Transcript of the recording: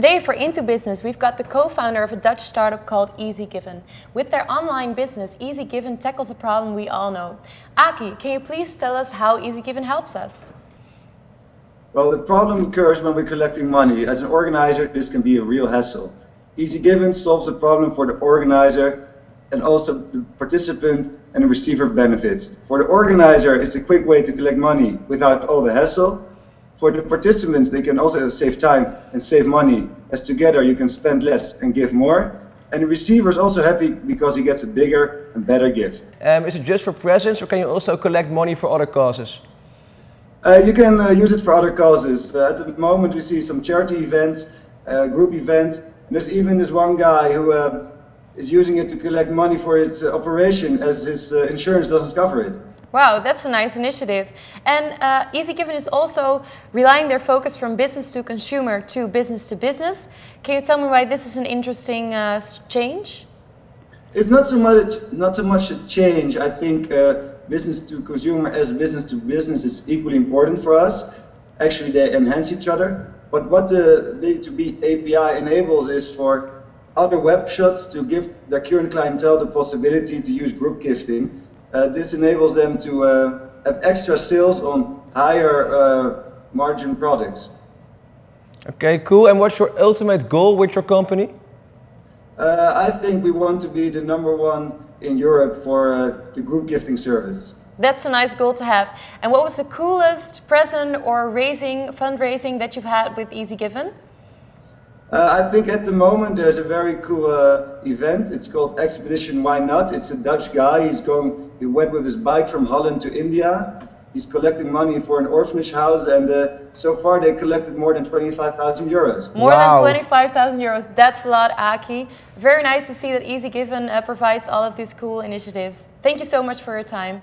Today for Into Business, we've got the co-founder of a Dutch startup called EasyGiven. With their online business, EasyGiven tackles a problem we all know. Aki, can you please tell us how EasyGiven helps us? Well, the problem occurs when we're collecting money. As an organizer, this can be a real hassle. EasyGiven solves the problem for the organizer and also the participant and the receiver benefits. For the organizer, it's a quick way to collect money without all the hassle for the participants, they can also save time and save money, as together you can spend less and give more. And the receiver is also happy because he gets a bigger and better gift. Um, is it just for presents or can you also collect money for other causes? Uh, you can uh, use it for other causes. Uh, at the moment we see some charity events, uh, group events, and there's even this one guy who uh, is using it to collect money for his uh, operation as his insurance doesn't cover it. Wow, that's a nice initiative. And uh, EasyGiven is also relying their focus from business to consumer to business to business. Can you tell me why this is an interesting uh, change? It's not so much not so much a change. I think uh, business to consumer as business to business is equally important for us. Actually, they enhance each other. But what the B2B API enables is for other web shops to give their current clientele the possibility to use group gifting uh, this enables them to uh, have extra sales on higher uh, margin products. Okay, cool. And what's your ultimate goal with your company? Uh, I think we want to be the number one in Europe for uh, the group gifting service. That's a nice goal to have. And what was the coolest present or raising fundraising that you've had with Easy EasyGiven? Uh, I think at the moment there's a very cool uh, event. It's called Expedition Why Not. It's a Dutch guy. He's going. He went with his bike from Holland to India. He's collecting money for an orphanage house, and uh, so far they collected more than 25,000 euros. More wow. than 25,000 euros. That's a lot, Aki. Very nice to see that EasyGiven uh, provides all of these cool initiatives. Thank you so much for your time.